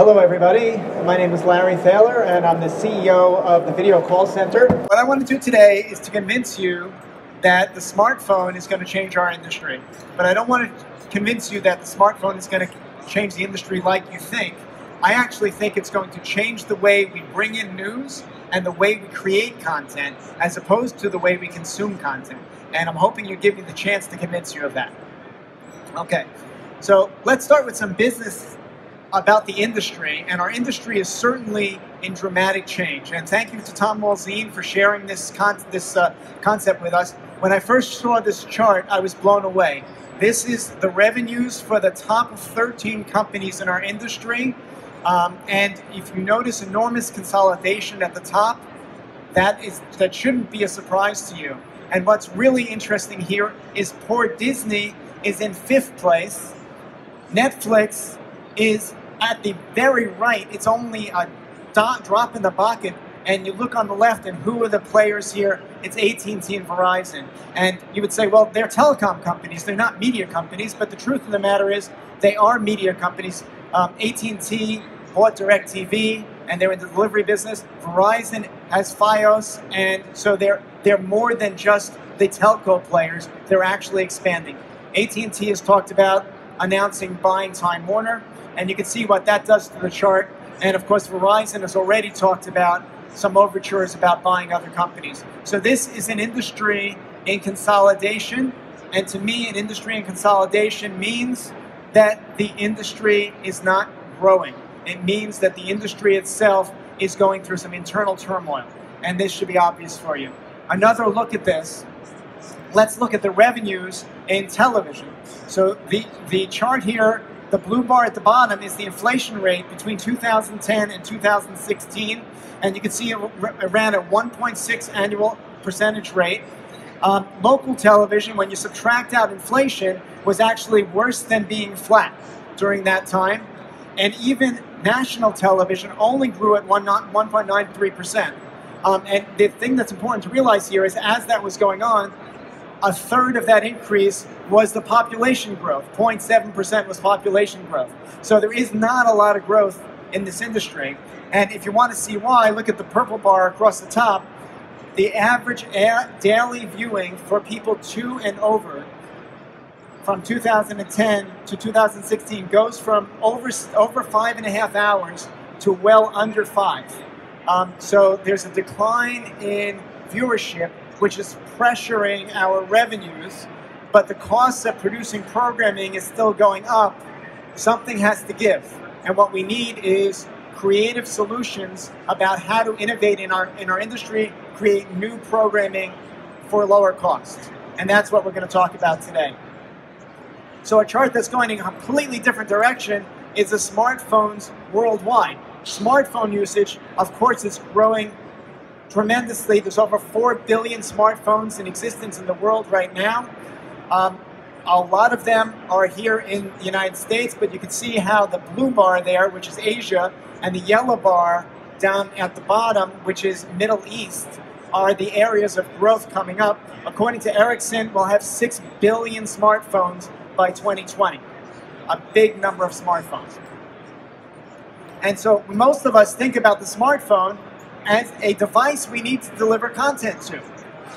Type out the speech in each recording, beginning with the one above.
Hello, everybody. My name is Larry Thaler, and I'm the CEO of the Video Call Center. What I want to do today is to convince you that the smartphone is going to change our industry. But I don't want to convince you that the smartphone is going to change the industry like you think. I actually think it's going to change the way we bring in news and the way we create content as opposed to the way we consume content. And I'm hoping you give me the chance to convince you of that. Okay, so let's start with some business about the industry, and our industry is certainly in dramatic change. And thank you to Tom Wolzien for sharing this, con this uh, concept with us. When I first saw this chart, I was blown away. This is the revenues for the top 13 companies in our industry. Um, and if you notice enormous consolidation at the top, that is that shouldn't be a surprise to you. And what's really interesting here is poor Disney is in fifth place. Netflix is at the very right. It's only a dot, drop in the bucket. And you look on the left, and who are the players here? It's AT&T and Verizon. And you would say, well, they're telecom companies. They're not media companies. But the truth of the matter is, they are media companies. Um, AT&T bought DirecTV, and they're in the delivery business. Verizon has FiOS, and so they're they're more than just the telco players. They're actually expanding. AT&T has talked about announcing buying Time Warner, and you can see what that does to the chart. And of course, Verizon has already talked about some overtures about buying other companies. So this is an industry in consolidation, and to me, an industry in consolidation means that the industry is not growing. It means that the industry itself is going through some internal turmoil, and this should be obvious for you. Another look at this let's look at the revenues in television. So the, the chart here, the blue bar at the bottom is the inflation rate between 2010 and 2016. And you can see it, ran at 1.6 annual percentage rate. Um, local television, when you subtract out inflation, was actually worse than being flat during that time. And even national television only grew at 1.93%. Um, and the thing that's important to realize here is as that was going on, a third of that increase was the population growth. 0.7% was population growth. So there is not a lot of growth in this industry. And if you want to see why, look at the purple bar across the top. The average daily viewing for people two and over from 2010 to 2016 goes from over, over five and a half hours to well under five. Um, so there's a decline in viewership which is pressuring our revenues, but the cost of producing programming is still going up, something has to give. And what we need is creative solutions about how to innovate in our, in our industry, create new programming for lower cost. And that's what we're going to talk about today. So a chart that's going in a completely different direction is the smartphones worldwide. Smartphone usage, of course, is growing tremendously. There's over 4 billion smartphones in existence in the world right now. Um, a lot of them are here in the United States, but you can see how the blue bar there, which is Asia, and the yellow bar down at the bottom, which is Middle East, are the areas of growth coming up. According to Ericsson, we'll have 6 billion smartphones by 2020. A big number of smartphones. And so most of us think about the smartphone as a device we need to deliver content to.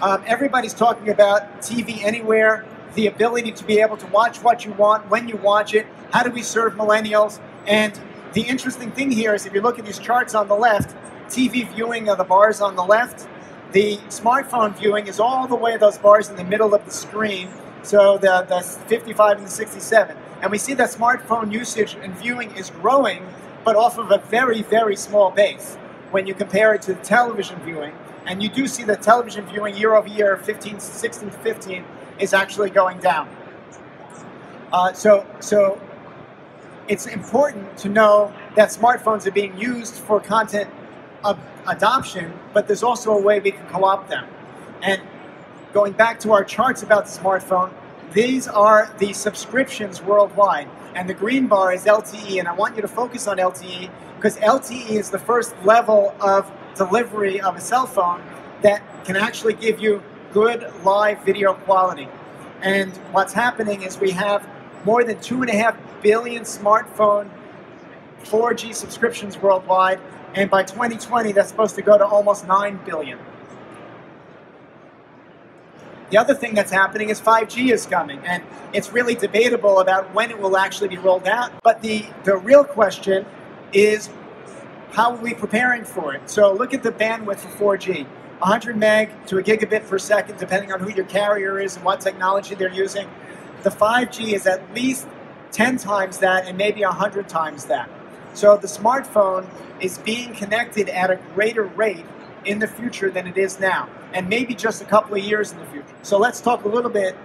Um, everybody's talking about TV anywhere, the ability to be able to watch what you want, when you watch it, how do we serve millennials? And the interesting thing here is if you look at these charts on the left, TV viewing are the bars on the left, the smartphone viewing is all the way those bars in the middle of the screen, so the, the 55 and the 67. And we see that smartphone usage and viewing is growing, but off of a very, very small base when you compare it to television viewing. And you do see that television viewing year over year, 15, 16 to 15, is actually going down. Uh, so, so it's important to know that smartphones are being used for content adoption, but there's also a way we can co-opt them. And going back to our charts about the smartphone, these are the subscriptions worldwide. And the green bar is LTE, and I want you to focus on LTE because LTE is the first level of delivery of a cell phone that can actually give you good live video quality. And what's happening is we have more than two and a half billion smartphone 4G subscriptions worldwide, and by 2020, that's supposed to go to almost 9 billion. The other thing that's happening is 5G is coming, and it's really debatable about when it will actually be rolled out. But the, the real question is how are we preparing for it? So look at the bandwidth for 4G. 100 meg to a gigabit per second, depending on who your carrier is and what technology they're using. The 5G is at least 10 times that and maybe 100 times that. So the smartphone is being connected at a greater rate in the future than it is now, and maybe just a couple of years in the future. So let's talk a little bit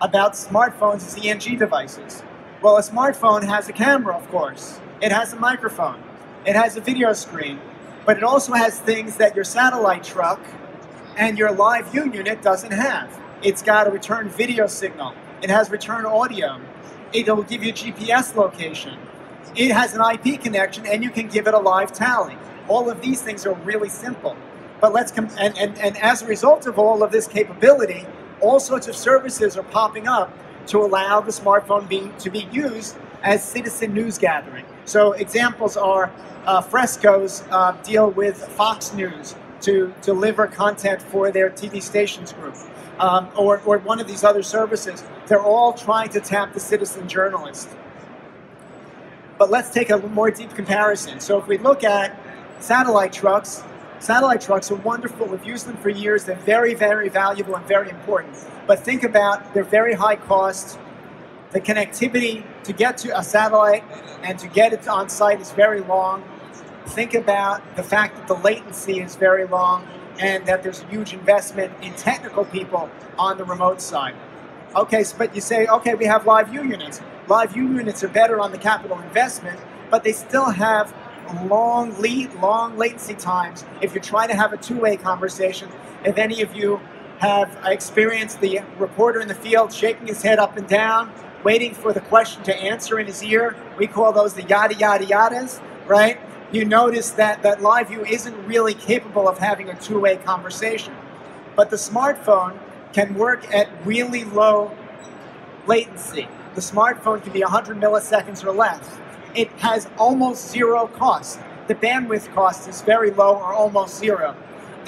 about smartphones as ENG devices. Well, a smartphone has a camera, of course. It has a microphone. It has a video screen. But it also has things that your satellite truck and your LiveU unit doesn't have. It's got a return video signal. It has return audio. It'll give you GPS location. It has an IP connection and you can give it a live tally. All of these things are really simple. But let's com- and, and, and as a result of all of this capability, all sorts of services are popping up to allow the smartphone being to be used as citizen news gathering. So examples are uh, Fresco's uh, deal with Fox News to deliver content for their TV stations group, um, or, or one of these other services. They're all trying to tap the citizen journalist. But let's take a more deep comparison. So if we look at satellite trucks, Satellite trucks are wonderful. We've used them for years. They're very, very valuable and very important. But think about their very high cost. The connectivity to get to a satellite and to get it on site is very long. Think about the fact that the latency is very long and that there's a huge investment in technical people on the remote side. Okay, but you say, okay, we have LiveU units. LiveU units are better on the capital investment, but they still have long lead, long latency times if you're trying to have a two-way conversation. If any of you have experienced the reporter in the field shaking his head up and down, waiting for the question to answer in his ear, we call those the yada yada yadas, right? You notice that that LiveU isn't really capable of having a two-way conversation. But the smartphone can work at really low latency. The smartphone can be 100 milliseconds or less it has almost zero cost. The bandwidth cost is very low or almost zero.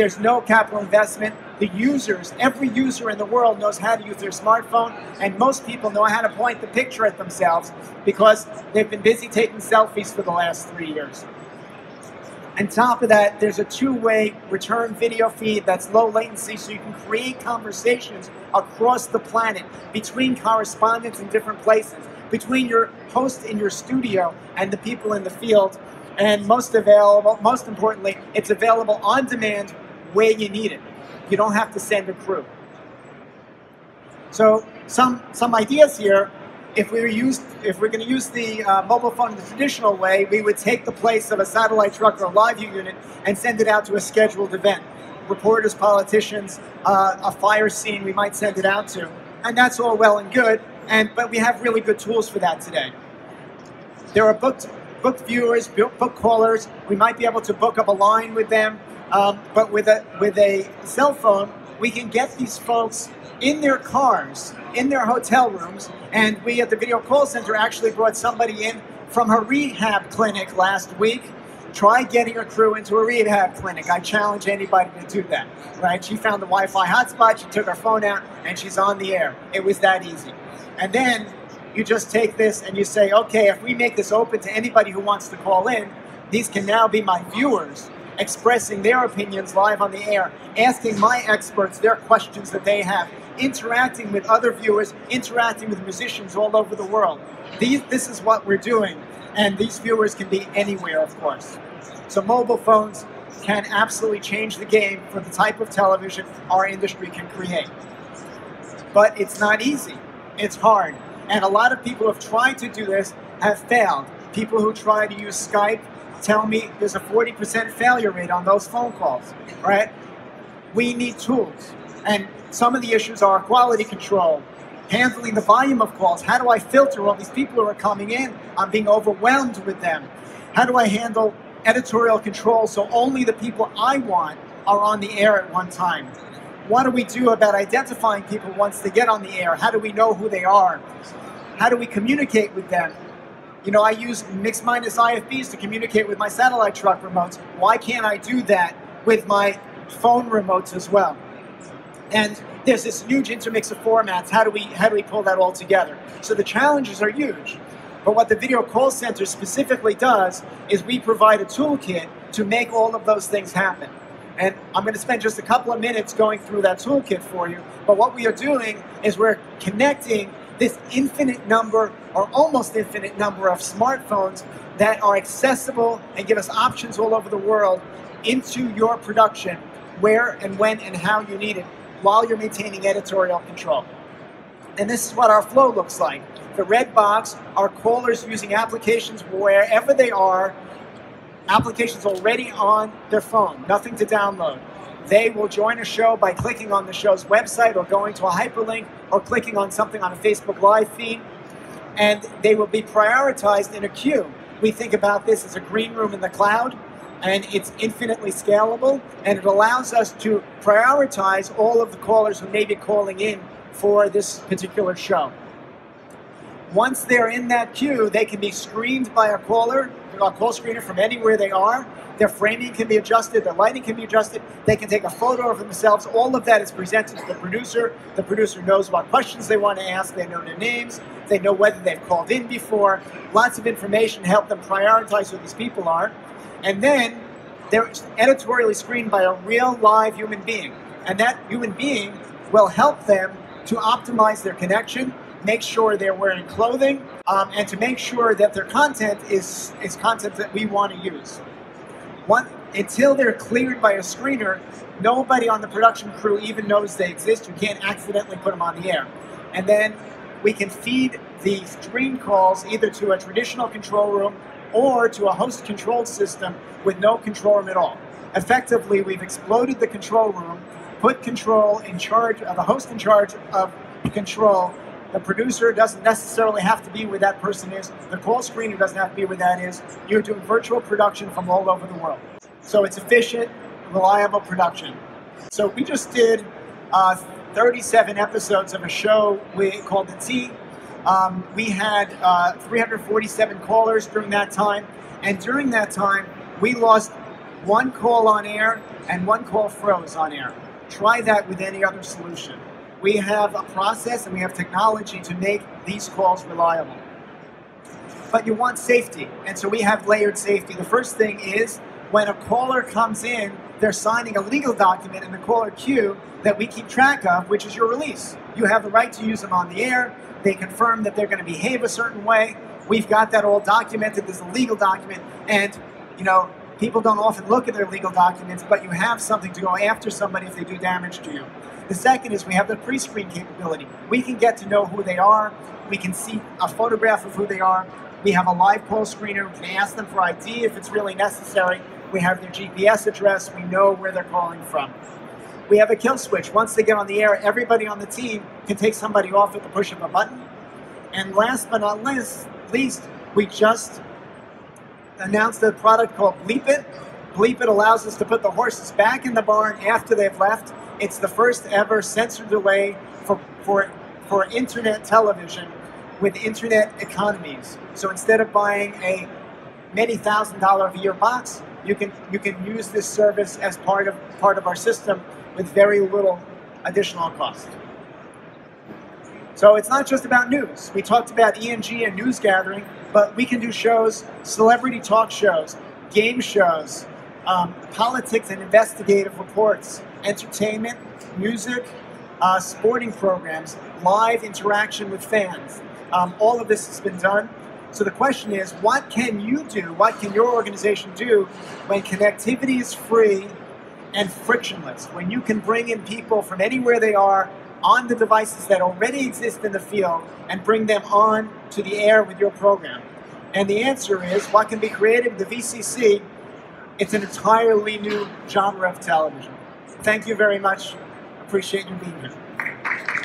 There's no capital investment. The users, every user in the world knows how to use their smartphone, and most people know how to point the picture at themselves because they've been busy taking selfies for the last three years. On top of that, there's a two-way return video feed that's low latency so you can create conversations across the planet between correspondents in different places between your host in your studio and the people in the field. And most available, most importantly, it's available on demand where you need it. You don't have to send a crew. So some some ideas here. If we were used, if we're going to use the uh, mobile phone in the traditional way, we would take the place of a satellite truck or a LiveU unit and send it out to a scheduled event. Reporters, politicians, uh, a fire scene, we might send it out to, and that's all well and good. And but we have really good tools for that today. There are booked book viewers, book callers. We might be able to book up a line with them, um, but with a with a cell phone, we can get these folks in their cars, in their hotel rooms, and we at the video call center actually brought somebody in from her rehab clinic last week. Try getting her crew into a rehab clinic. I challenge anybody to do that. Right? She found the Wi-Fi hotspot. She took her phone out, and she's on the air. It was that easy. And then you just take this and you say, okay, if we make this open to anybody who wants to call in, these can now be my viewers expressing their opinions live on the air, asking my experts their questions that they have, interacting with other viewers, interacting with musicians all over the world. These, this is what we're doing, and these viewers can be anywhere, of course. So mobile phones can absolutely change the game for the type of television our industry can create. But it's not easy. It's hard. And a lot of people who have tried to do this have failed. People who try to use Skype tell me there's a 40% failure rate on those phone calls, right? We need tools. And some of the issues are quality control, handling the volume of calls. How do I filter all these people who are coming in? I'm being overwhelmed with them. How do I handle editorial control so only the people I want are on the air at one time? What do we do about identifying people once they get on the air? How do we know who they are? How do we communicate with them? You know, I use mix minus IFBs to communicate with my satellite truck remotes. Why can't I do that with my phone remotes as well? And there's this huge intermix of formats. How do we how do we pull that all together? So the challenges are huge. But what the video call center specifically does is we provide a toolkit to make all of those things happen. And I'm going to spend just a couple of minutes going through that toolkit for you. But what we are doing is we're connecting this infinite number or almost infinite number of smartphones that are accessible and give us options all over the world into your production where and when and how you need it while you're maintaining editorial control. And this is what our flow looks like. The red box are callers using applications wherever they are, applications already on their phone, nothing to download. They will join a show by clicking on the show's website or going to a hyperlink or clicking on something on a Facebook Live feed, and they will be prioritized in a queue. We think about this as a green room in the cloud and it's infinitely scalable and it allows us to prioritize all of the callers who may be calling in for this particular show. Once they're in that queue, they can be screened by a caller, a call screener from anywhere they are. Their framing can be adjusted, their lighting can be adjusted. They can take a photo of themselves. All of that is presented to the producer. The producer knows what questions they want to ask. They know their names. They know whether they've called in before. Lots of information help them prioritize who these people are. And then they're editorially screened by a real live human being. And that human being will help them to optimize their connection, make sure they're wearing clothing, um, and to make sure that their content is, is content that we want to use. One, until they're cleared by a screener, nobody on the production crew even knows they exist. You can't accidentally put them on the air. And then we can feed the screen calls either to a traditional control room or to a host control system with no control room at all. Effectively, we've exploded the control room, put control in charge of the host in charge of control. The producer doesn't necessarily have to be where that person is. The call screener doesn't have to be where that is. You're doing virtual production from all over the world. So it's efficient, reliable production. So we just did uh, 37 episodes of a show we called The T um, we had uh, 347 callers during that time, and during that time, we lost one call on air and one call froze on air. Try that with any other solution. We have a process and we have technology to make these calls reliable. But you want safety, and so we have layered safety. The first thing is when a caller comes in, they're signing a legal document in the caller queue that we keep track of, which is your release. You have the right to use them on the air. They confirm that they're going to behave a certain way. We've got that all documented. There's a legal document. And, you know, people don't often look at their legal documents, but you have something to go after somebody if they do damage to you. The second is we have the pre-screen capability. We can get to know who they are. We can see a photograph of who they are. We have a live call screener. We can ask them for ID if it's really necessary. We have their GPS address. We know where they're calling from we have a kill switch. Once they get on the air, everybody on the team can take somebody off at the push of a button. And last but not least we just announced a product called Bleep It. Bleep It allows us to put the horses back in the barn after they've left. It's the first ever censor delay for, for, for internet television with internet economies. So instead of buying a many thousand dollar a year box, you can you can use this service as part of part of our system with very little additional cost. So it's not just about news. We talked about ENG and news gathering, but we can do shows, celebrity talk shows, game shows, um, politics and investigative reports, entertainment, music, uh, sporting programs, live interaction with fans. Um, all of this has been done. So the question is, what can you do? What can your organization do when connectivity is free and frictionless, when you can bring in people from anywhere they are on the devices that already exist in the field and bring them on to the air with your program? And the answer is what can be created with the VCC? It's an entirely new genre of television. Thank you very much. Appreciate you being here.